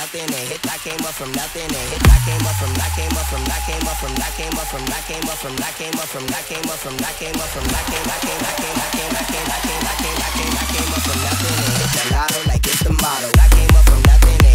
nothing and hit I came up from nothing and hit I came up from I came up from I came up from I came up from I came up from I came up from I came up from I came up from I came I came I came I came I came I came I came I came I came up from nothing and hit the lotto like it's the motto I came up from nothing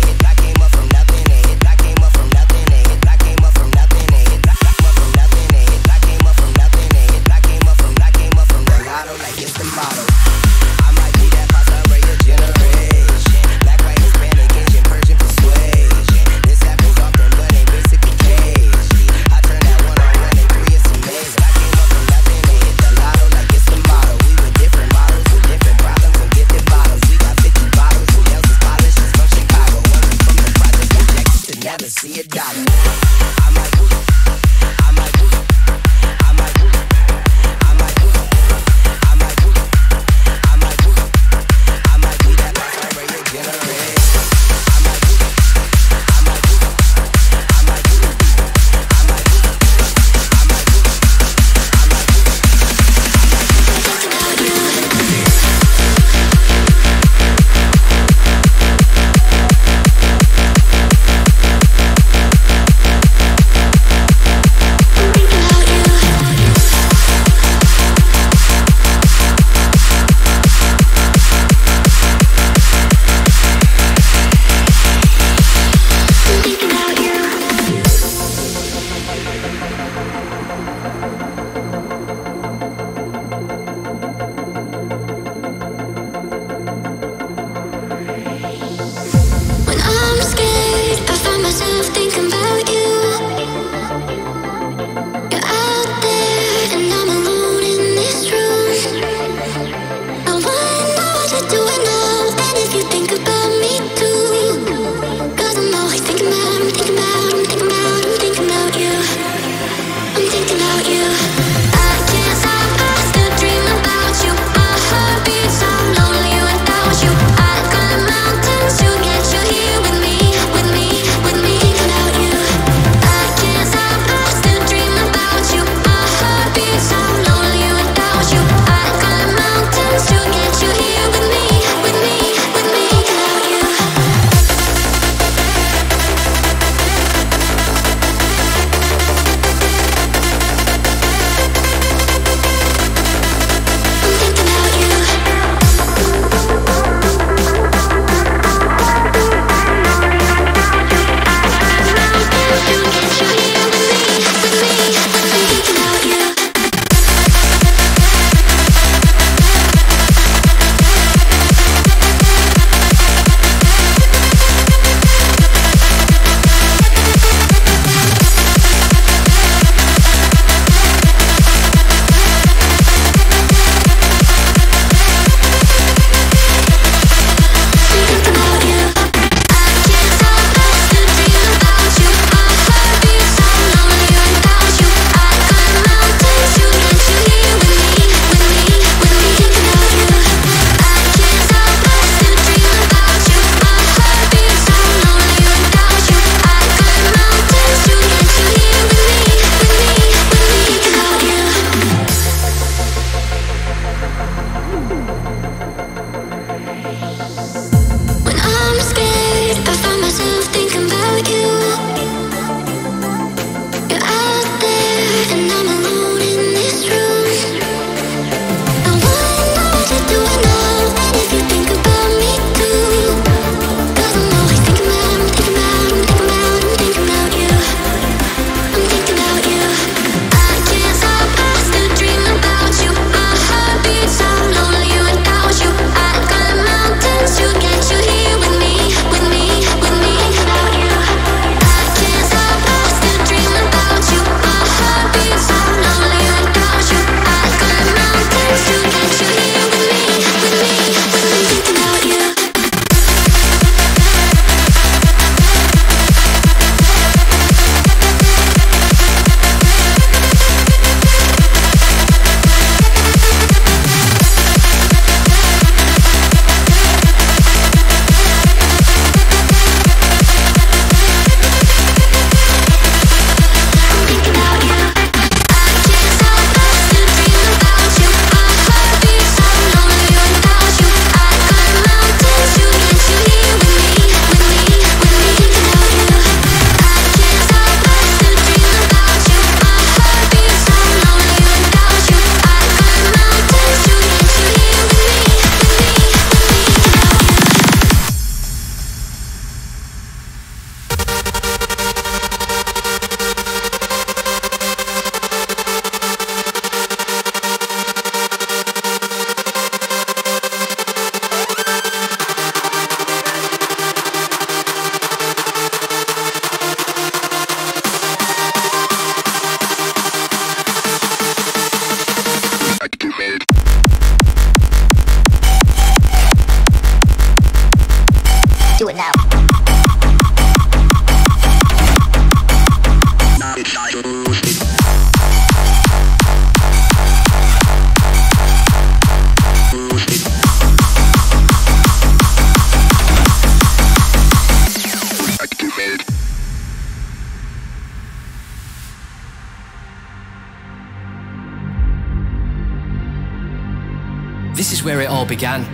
all began.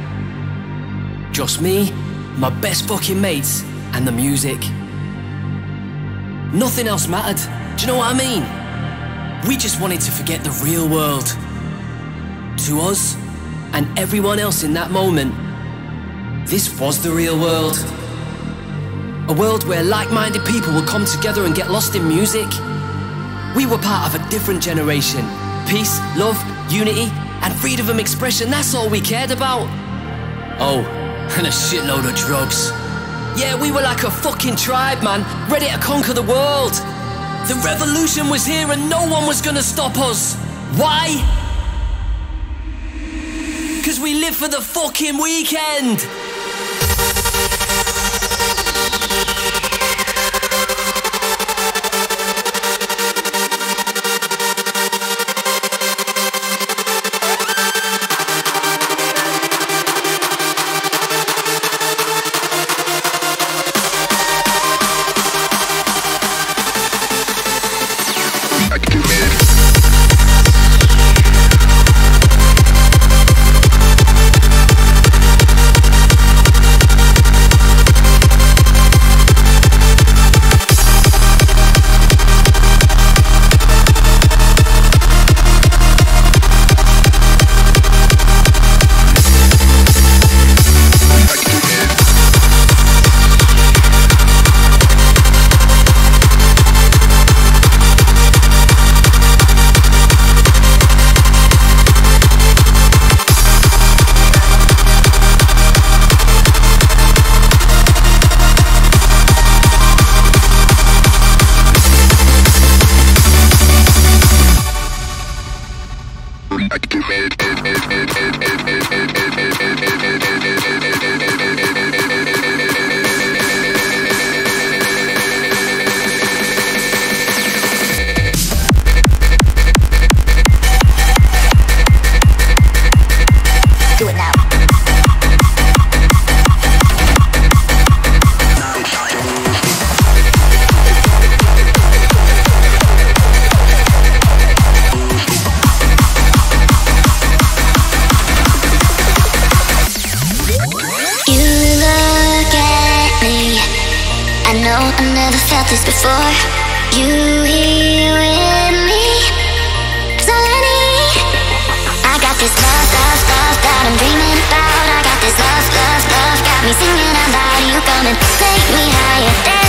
Just me, my best fucking mates, and the music. Nothing else mattered. Do you know what I mean? We just wanted to forget the real world. To us, and everyone else in that moment, this was the real world. A world where like minded people would come together and get lost in music. We were part of a different generation. Peace, love, unity, freedom of expression, that's all we cared about. Oh, and a shitload of drugs. Yeah, we were like a fucking tribe, man, ready to conquer the world. The revolution was here and no one was gonna stop us. Why? Cause we live for the fucking weekend. Felt this before. You here with me. All I need. I got this love, love, love that I'm dreaming about. I got this love, love, love. Got me singing out loud. You come and take me higher.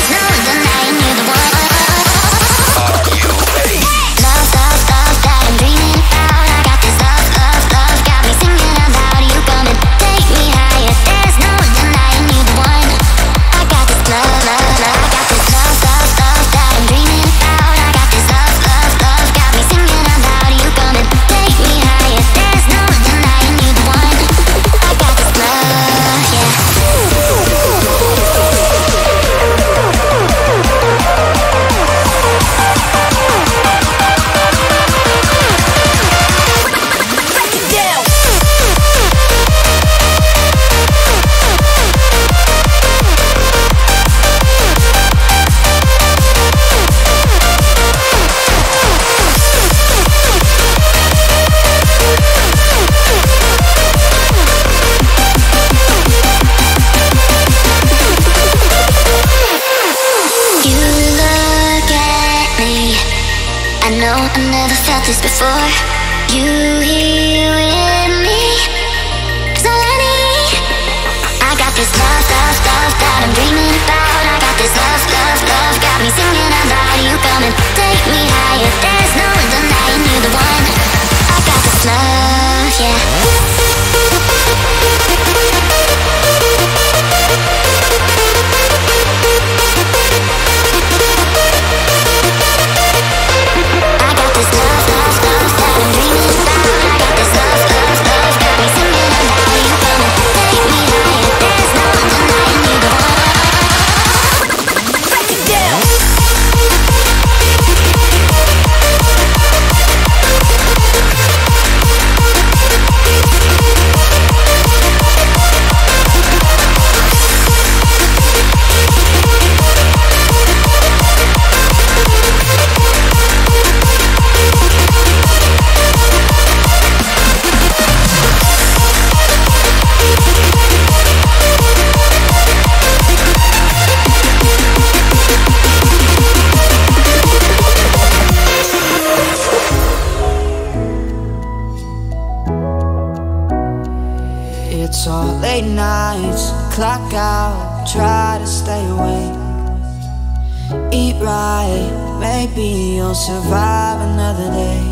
survive another day.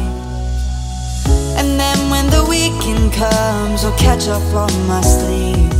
And then when the weekend comes, I'll catch up on my sleep.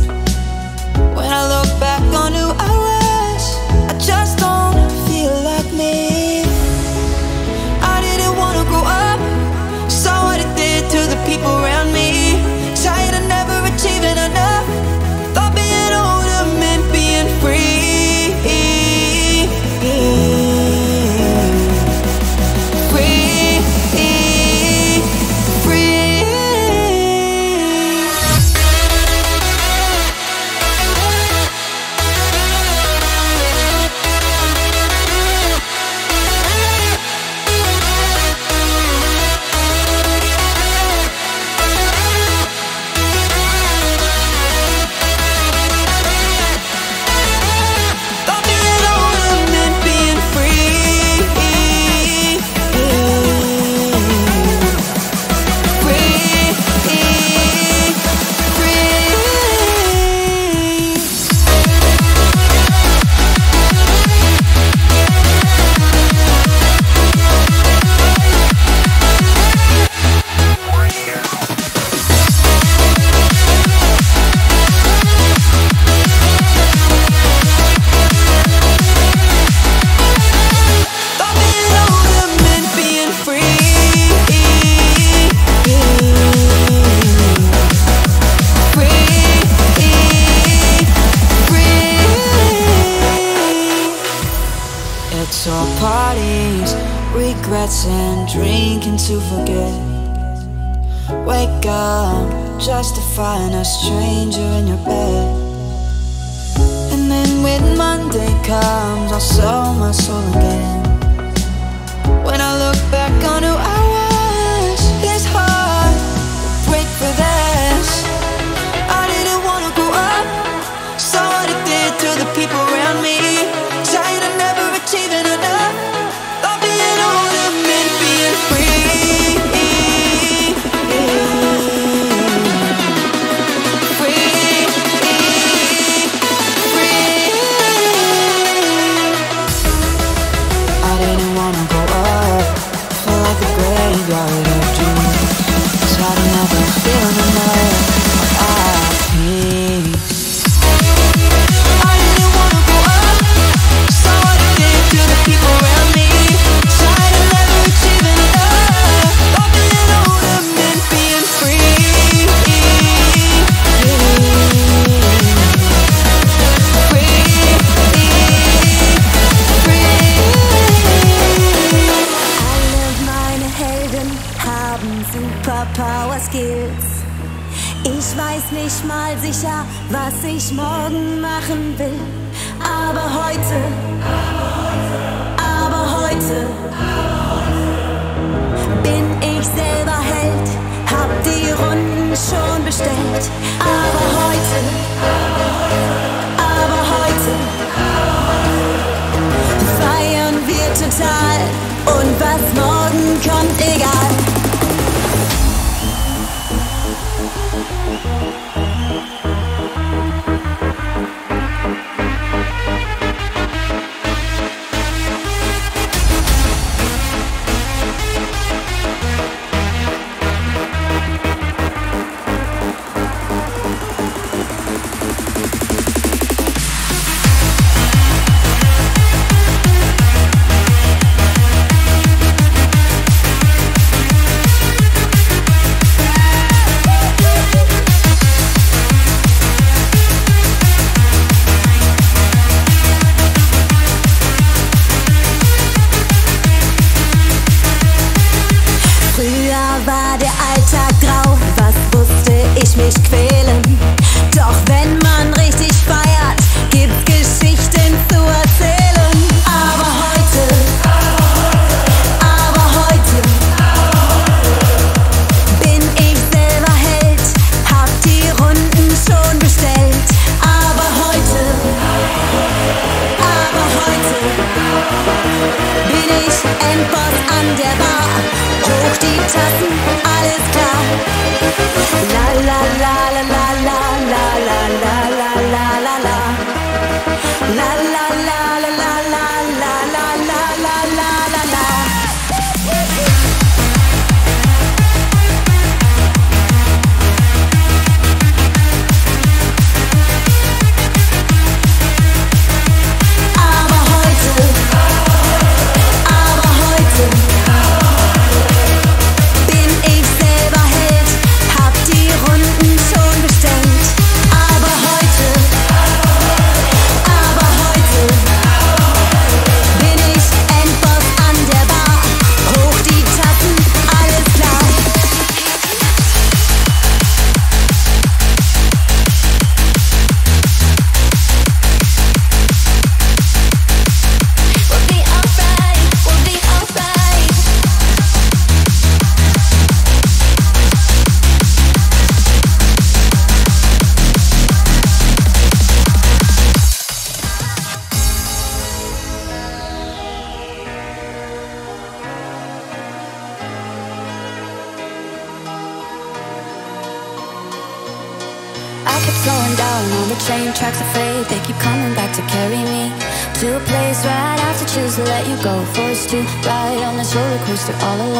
Forced to ride on this roller coaster all alone.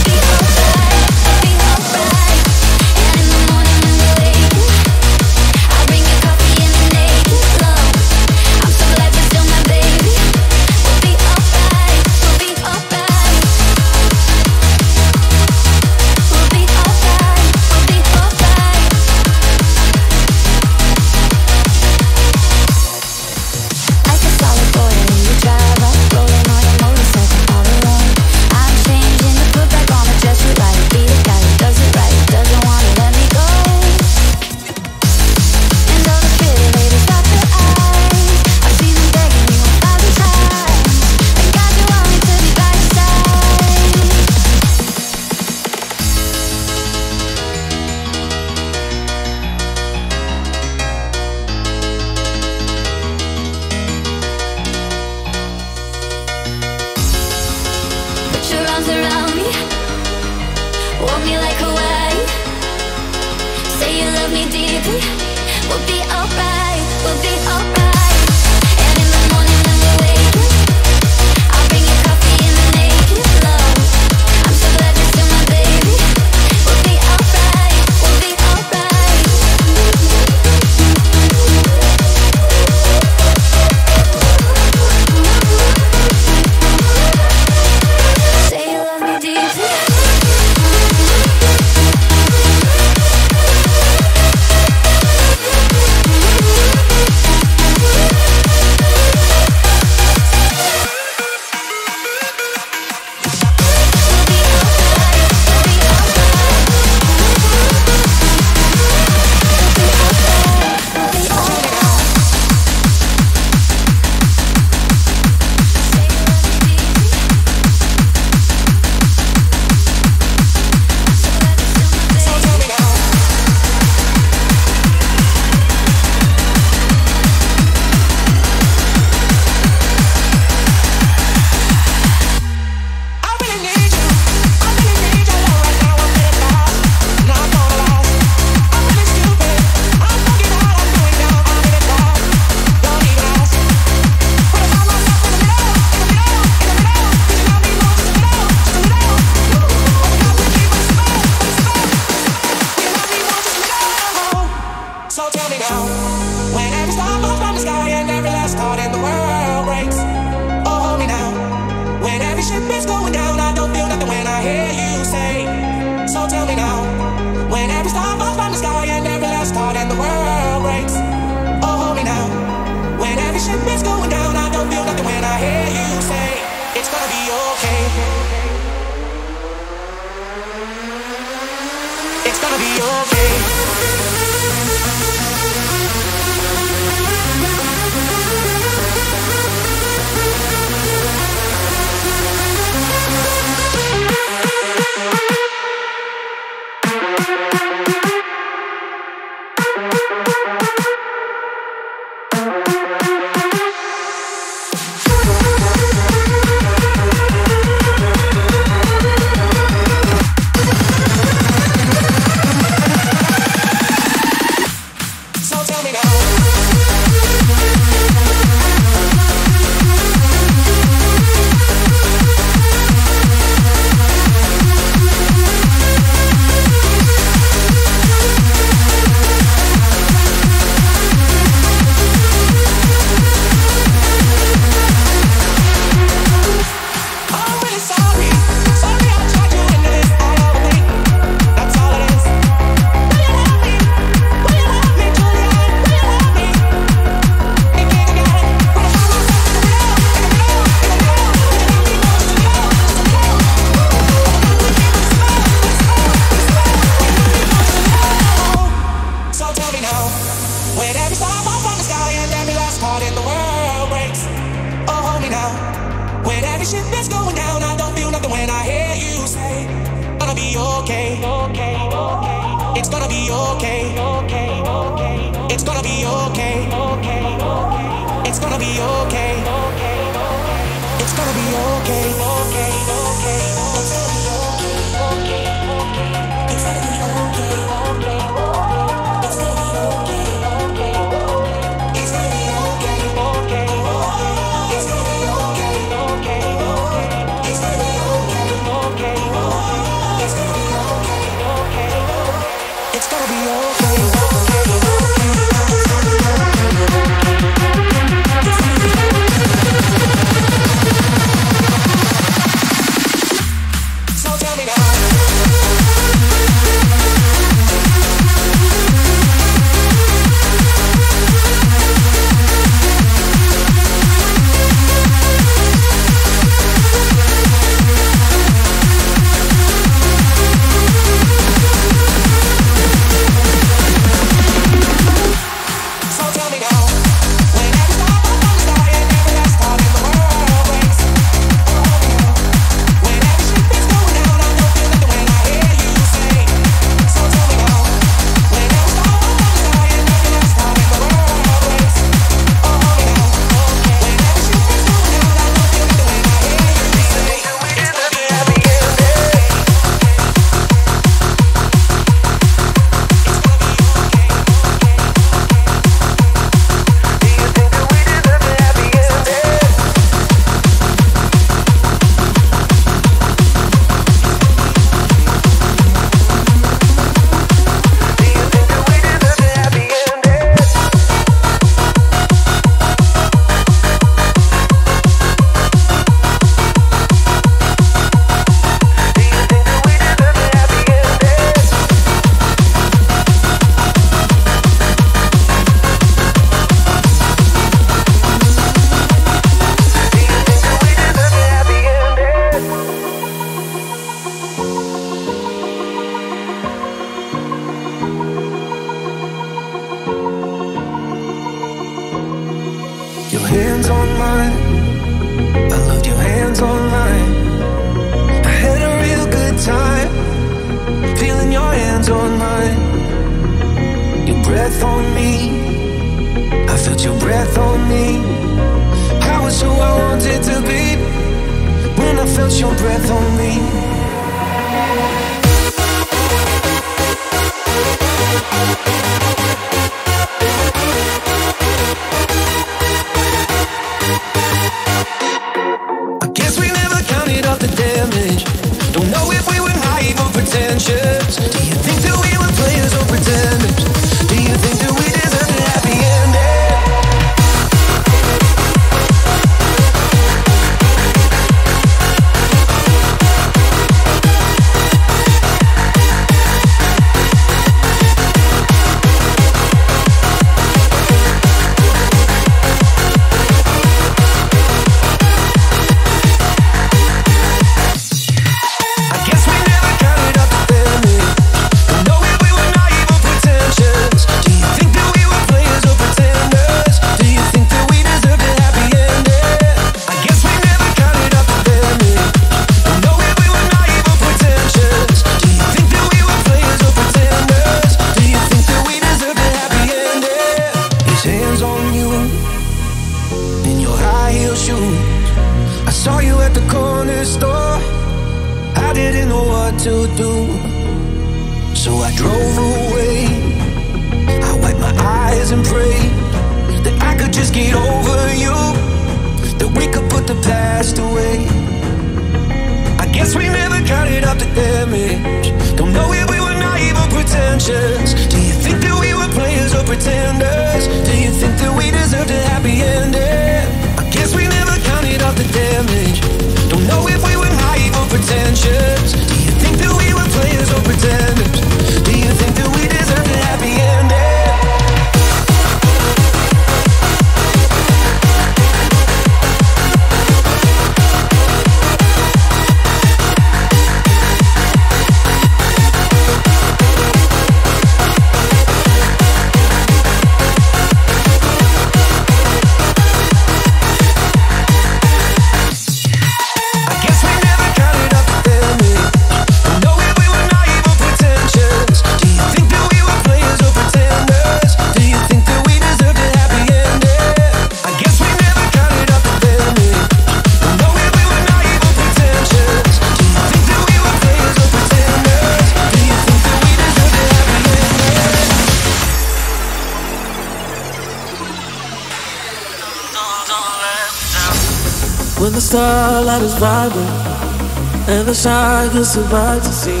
to survive to see.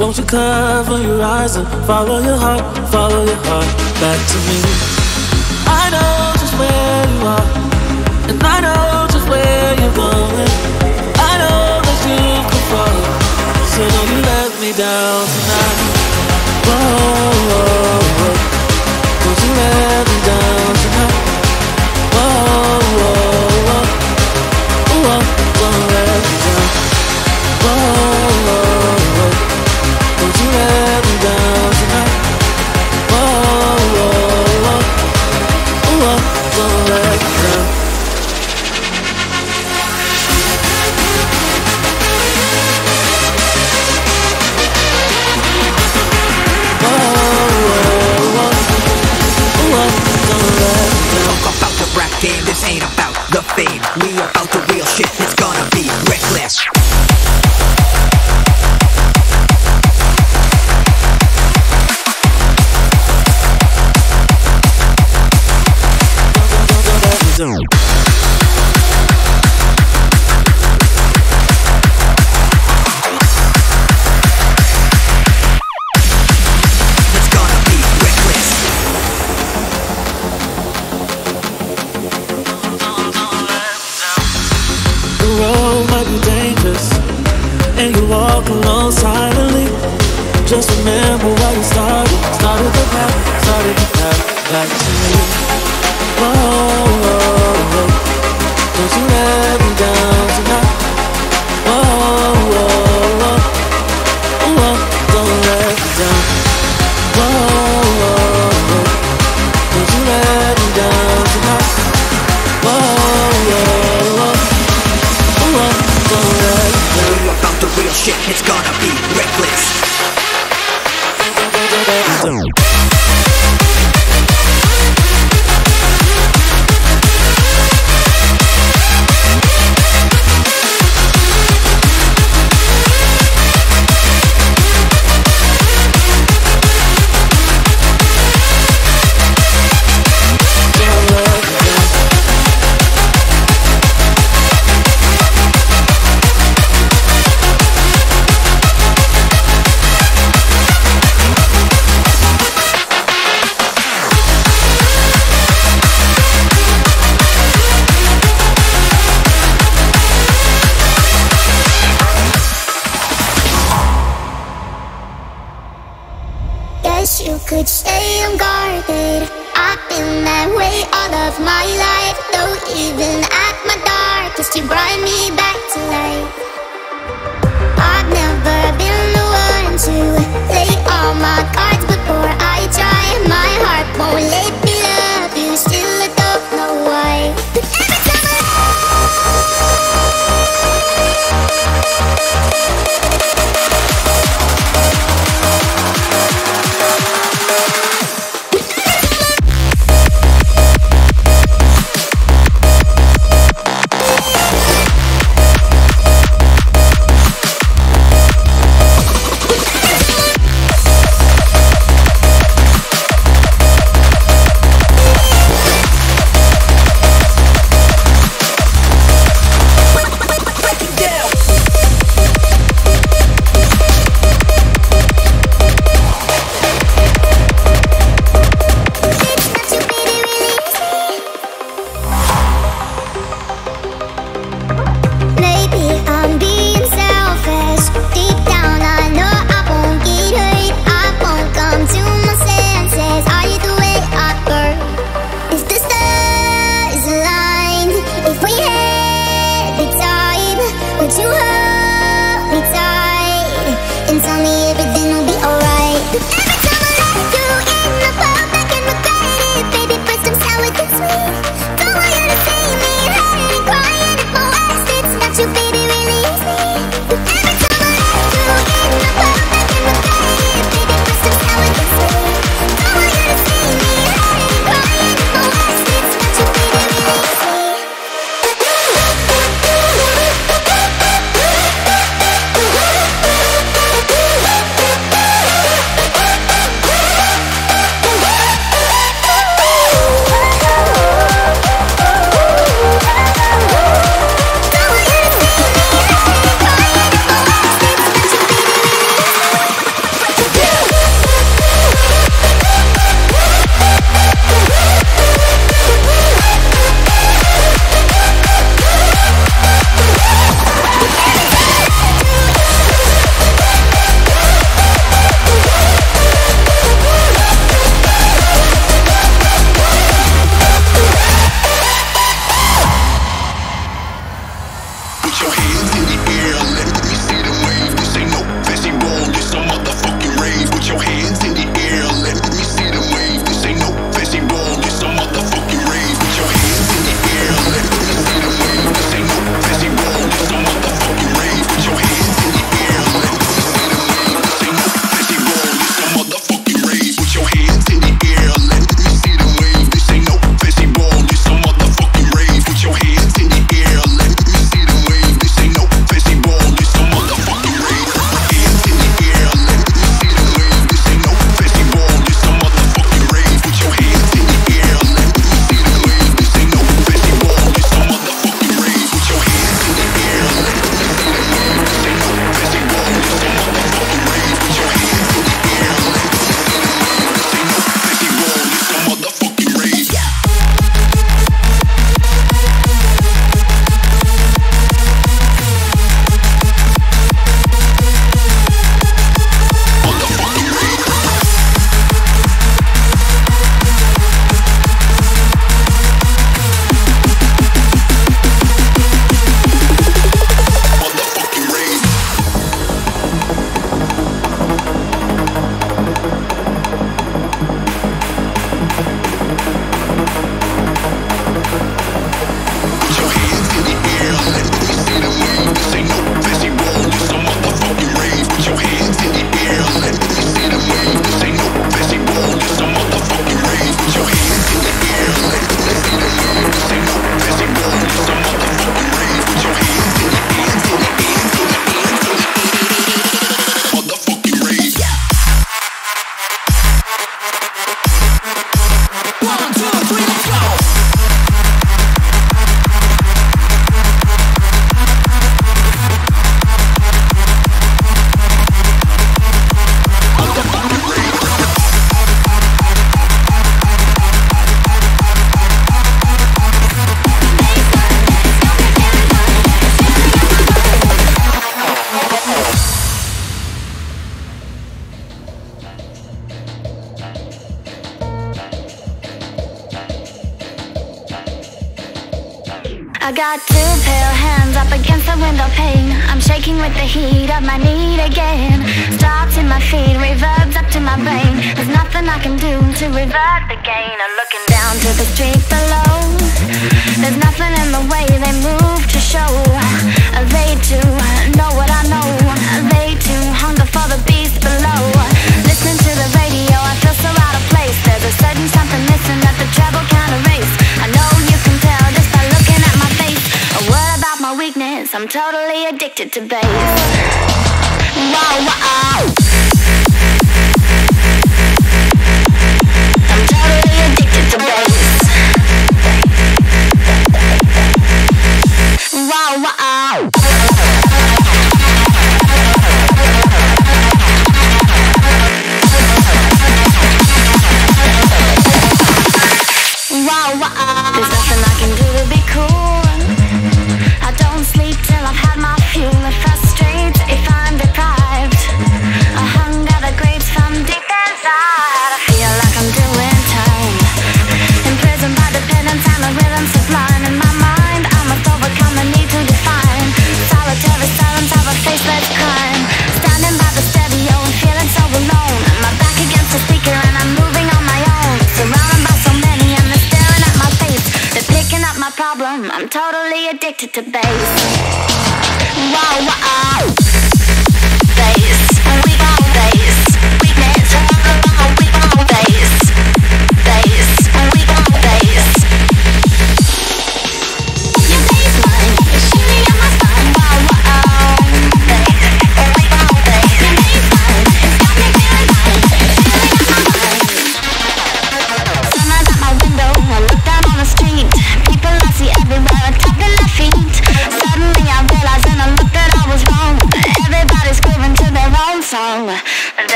Won't you cover your eyes and follow your heart, follow your heart back to me?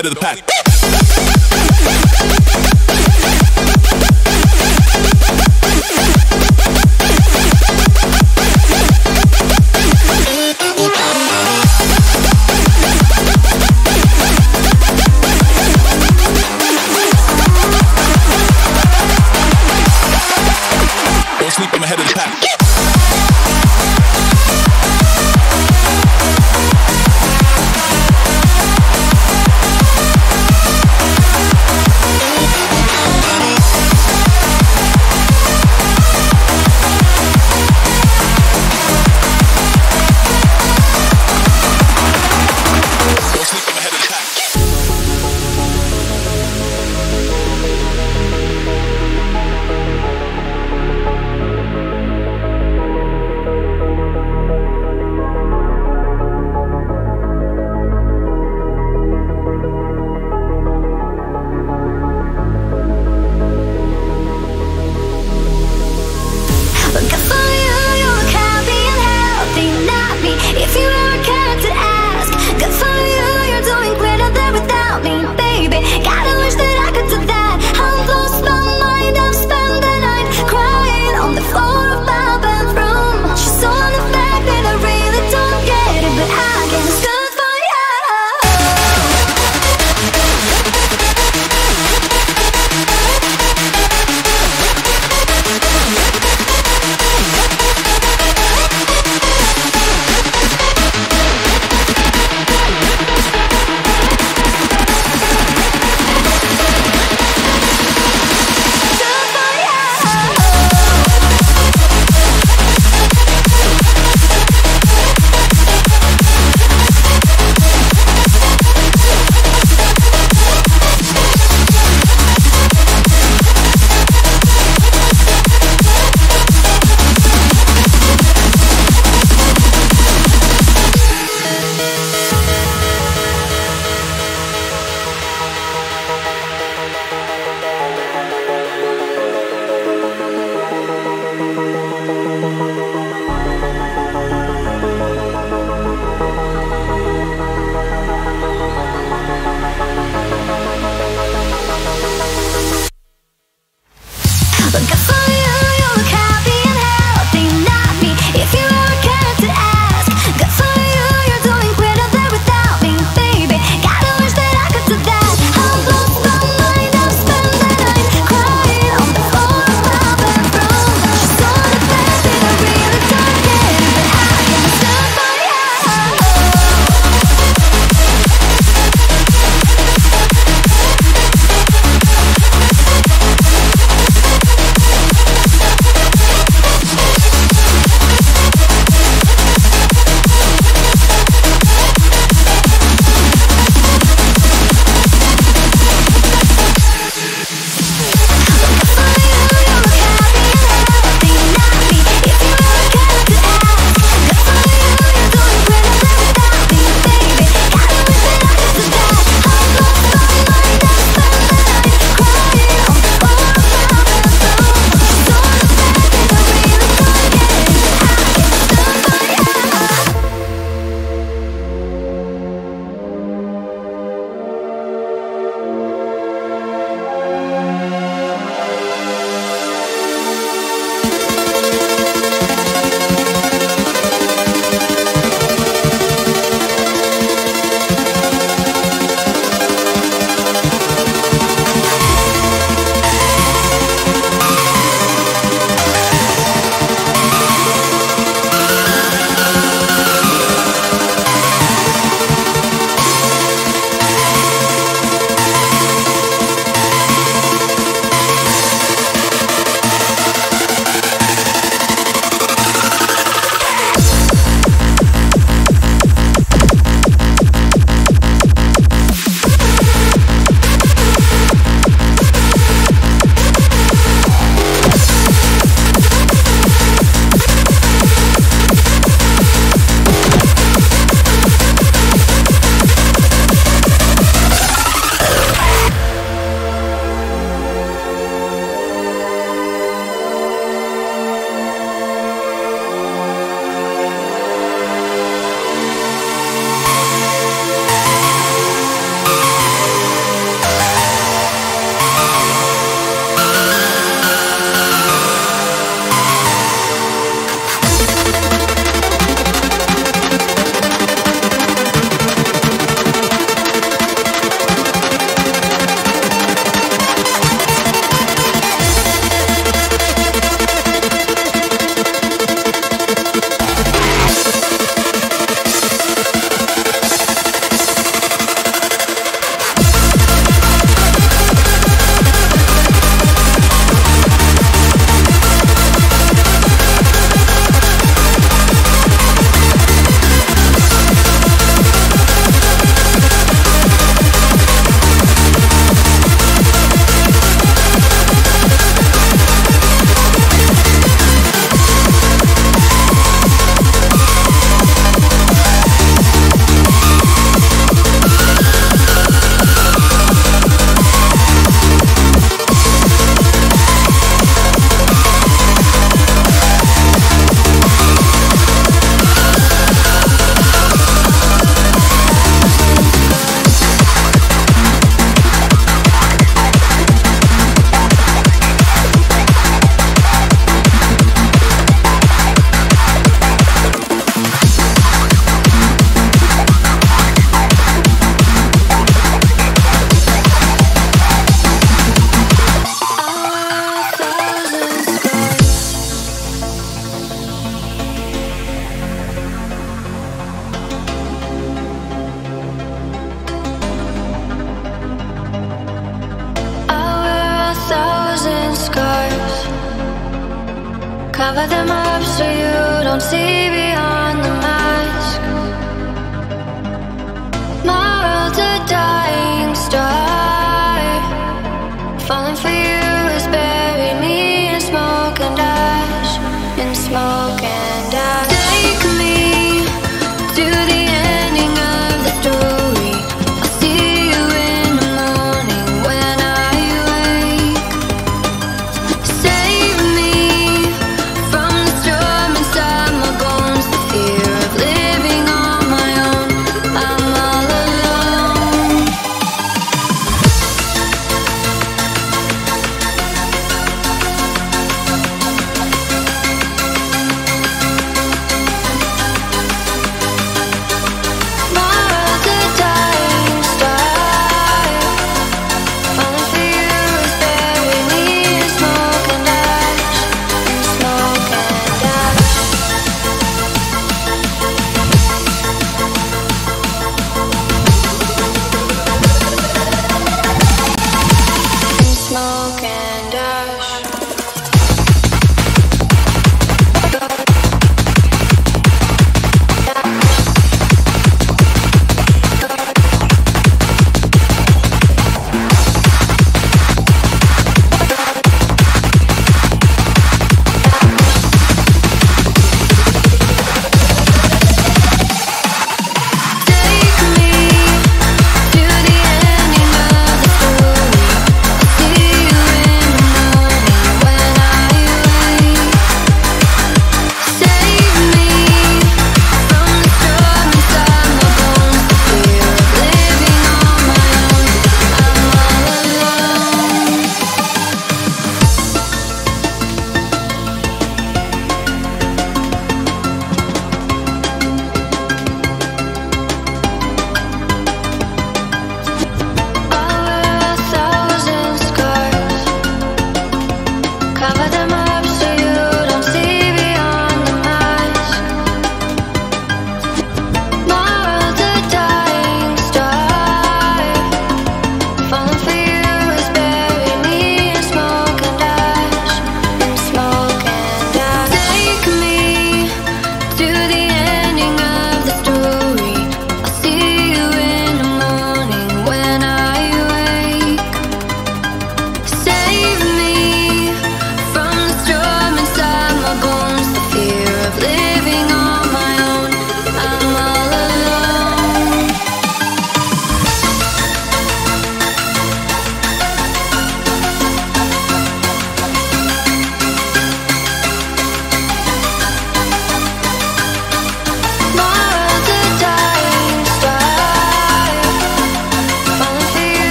Ahead of the pack.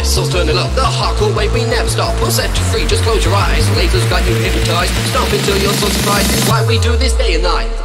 whistles, turn it up The hardcore way we never stop. We'll set you free, just close your eyes. Lasers got you hypnotized. Stomp until you're so surprised It's why we do this day and night.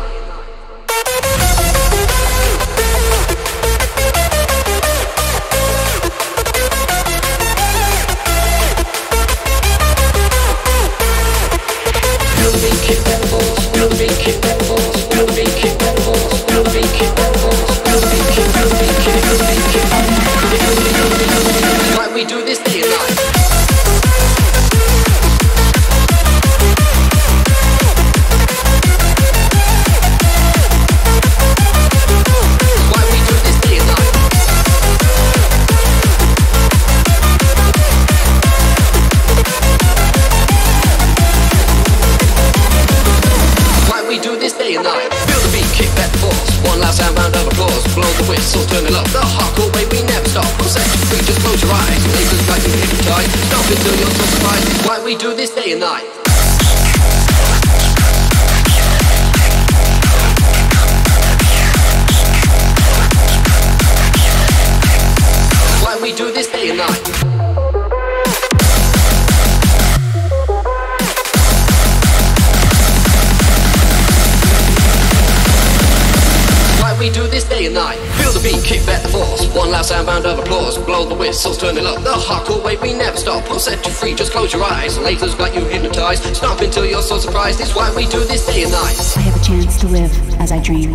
to live as I dream.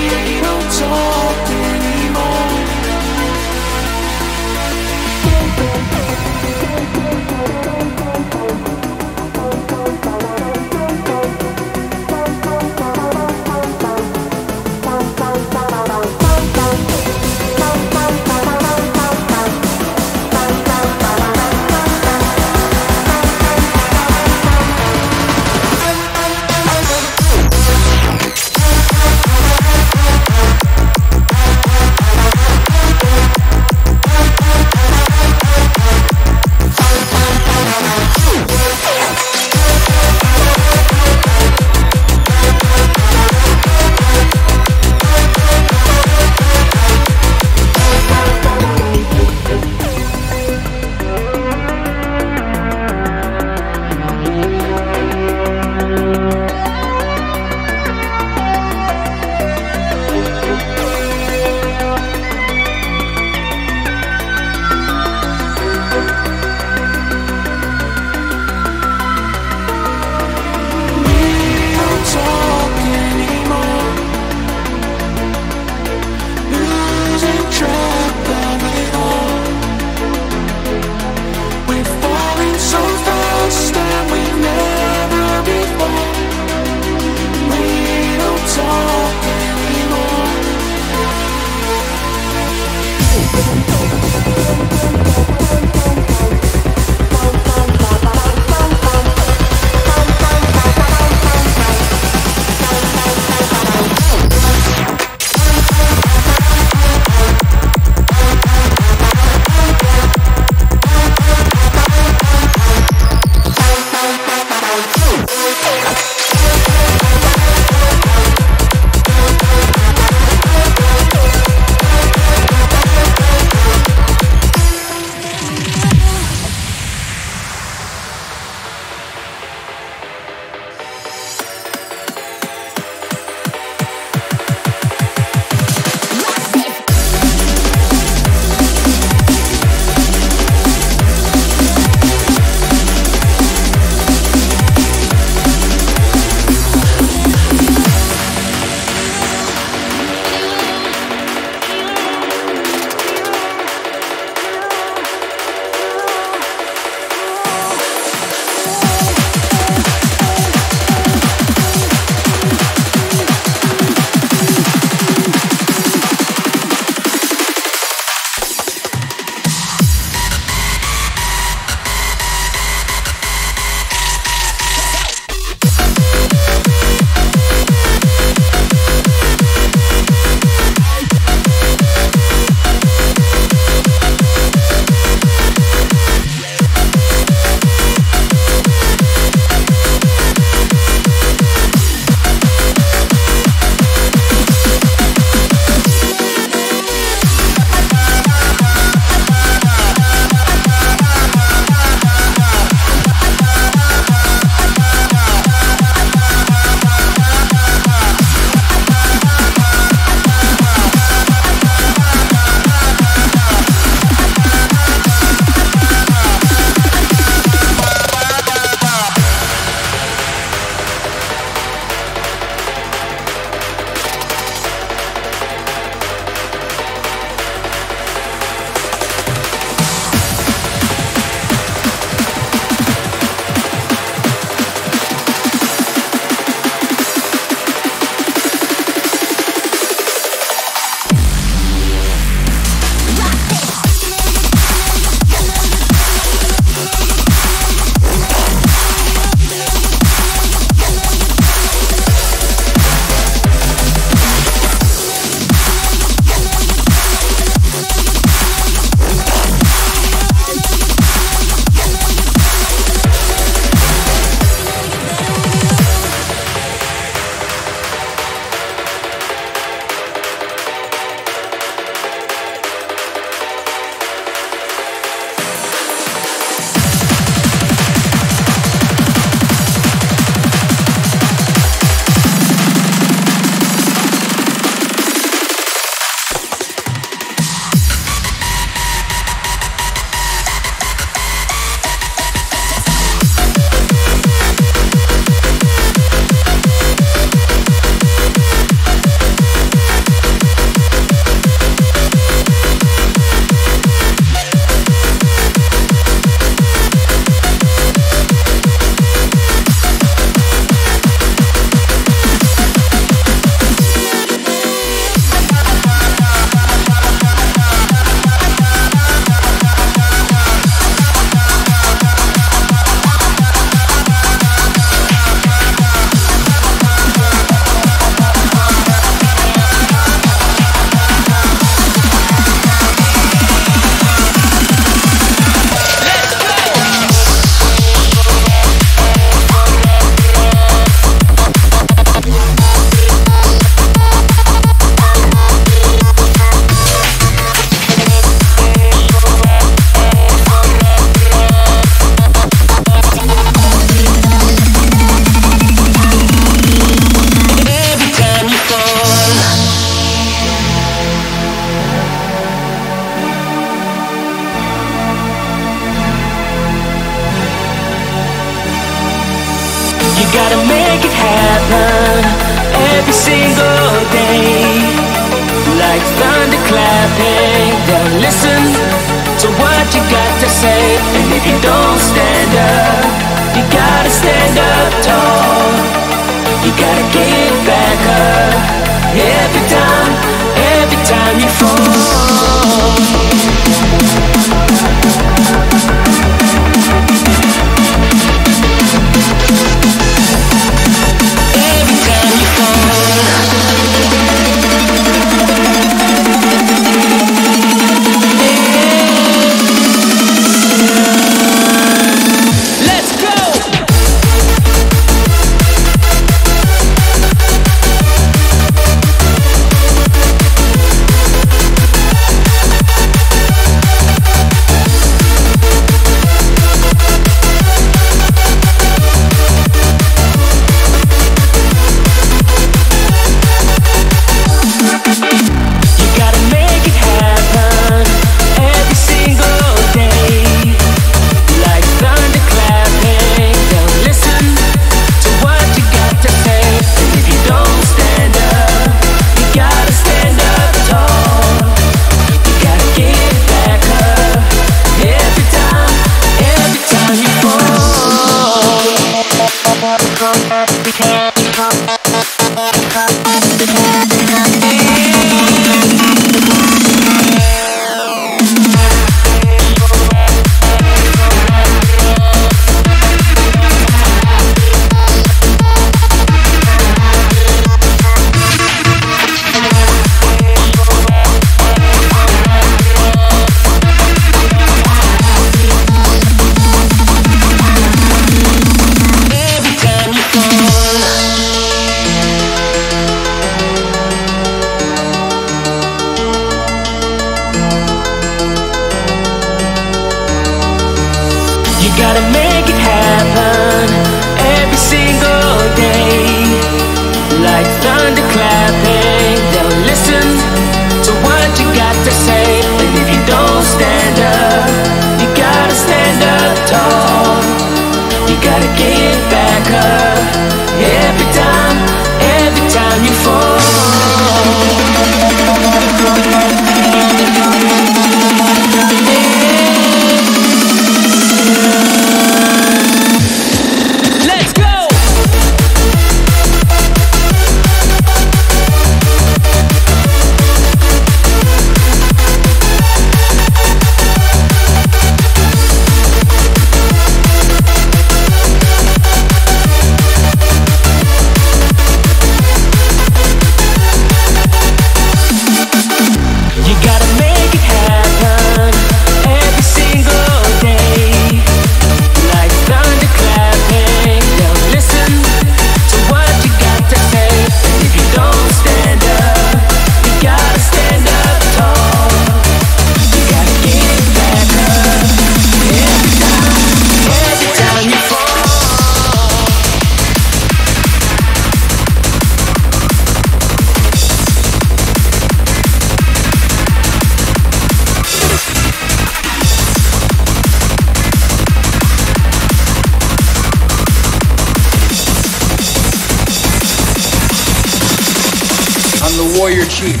Warrior Chief.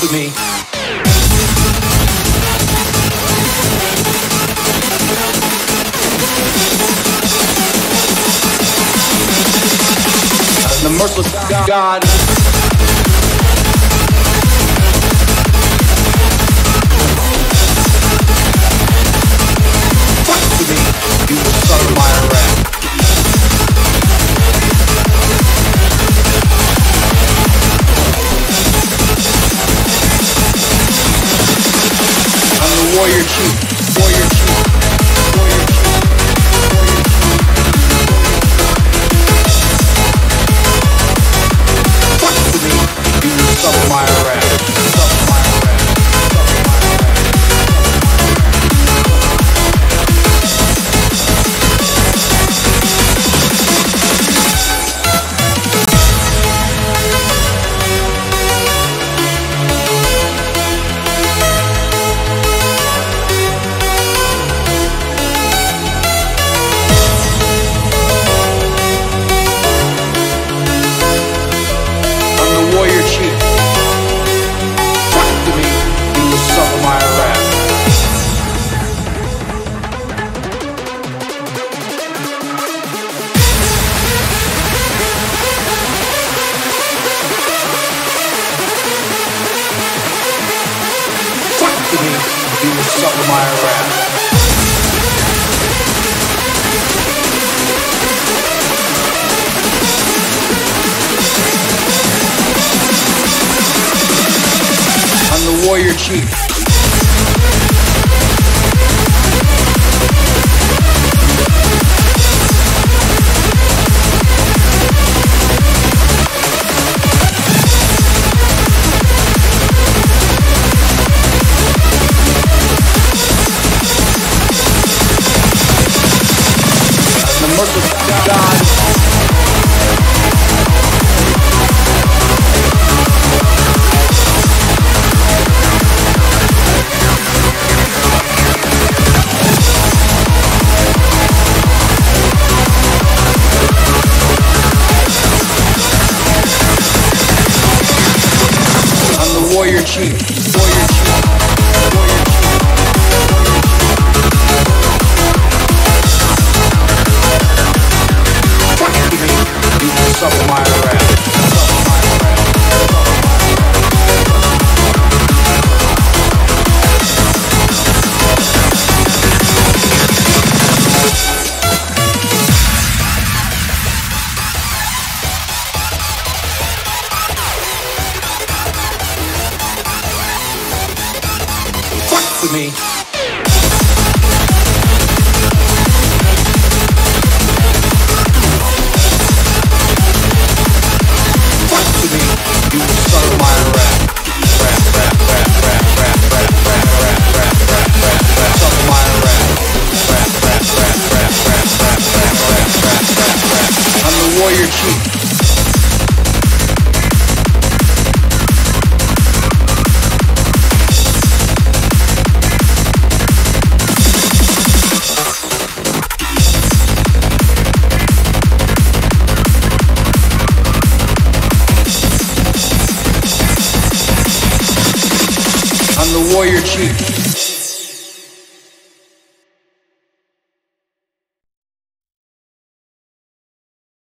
to me. The merciless God. warrior chief.